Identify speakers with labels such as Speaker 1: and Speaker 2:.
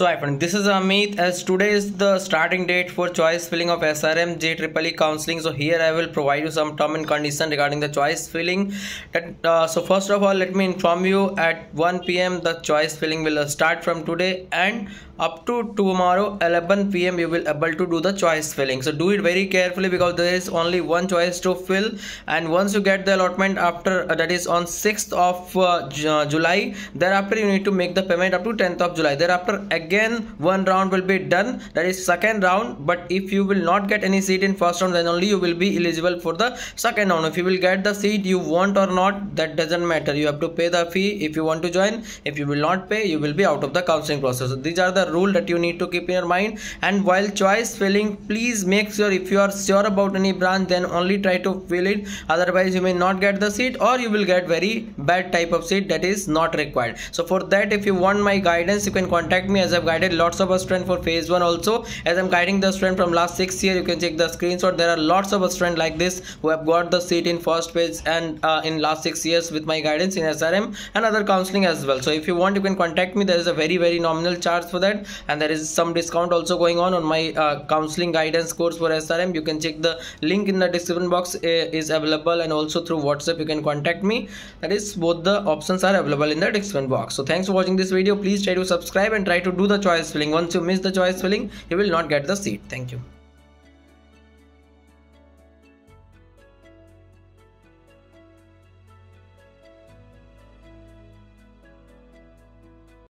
Speaker 1: So hi friend, this is Amit as today is the starting date for choice filling of SRM JEEE counseling. So here I will provide you some term and condition regarding the choice filling. That, uh, so first of all let me inform you at 1 pm the choice filling will start from today and up to tomorrow 11 pm you will able to do the choice filling so do it very carefully because there is only one choice to fill and once you get the allotment after uh, that is on 6th of uh, uh, july thereafter you need to make the payment up to 10th of july thereafter again one round will be done. That is second round. But if you will not get any seat in first round then only you will be eligible for the second round. If you will get the seat you want or not that doesn't matter. You have to pay the fee if you want to join. If you will not pay you will be out of the counseling process. So these are the rule that you need to keep in your mind. And while choice filling please make sure if you are sure about any branch then only try to fill it. Otherwise you may not get the seat or you will get very bad type of seat that is not required. So for that if you want my guidance you can contact me as i've guided lots of students for phase one also. As i'm guiding the student from last six year you can check the screenshot. There are lots of students like this who have got the seat in first phase and uh, in last six years with my guidance in srm and other counseling as well. So if you want you can contact me. There is a very very nominal charge for that and there is some discount also going on on my uh, counseling guidance course for SRM you can check the link in the description box uh, is available and also through WhatsApp you can contact me. That is both the options are available in the description box. So thanks for watching this video. Please try to subscribe and try to do the choice filling. Once you miss the choice filling you will not get the seat. Thank you